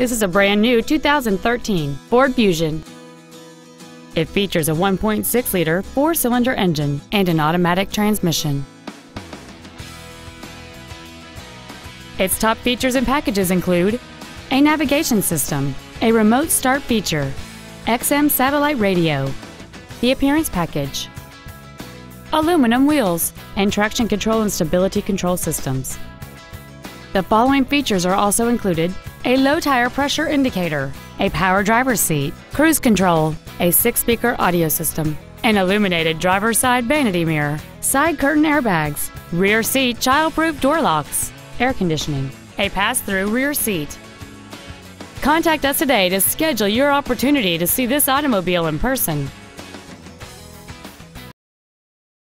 This is a brand new 2013 Ford Fusion. It features a 1.6-liter four-cylinder engine and an automatic transmission. Its top features and packages include a navigation system, a remote start feature, XM satellite radio, the appearance package, aluminum wheels, and traction control and stability control systems. The following features are also included a low tire pressure indicator, a power driver's seat, cruise control, a six speaker audio system, an illuminated driver's side vanity mirror, side curtain airbags, rear seat child-proof door locks, air conditioning, a pass-through rear seat. Contact us today to schedule your opportunity to see this automobile in person.